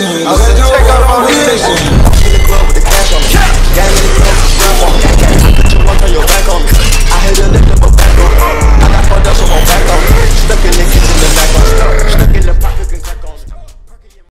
mission.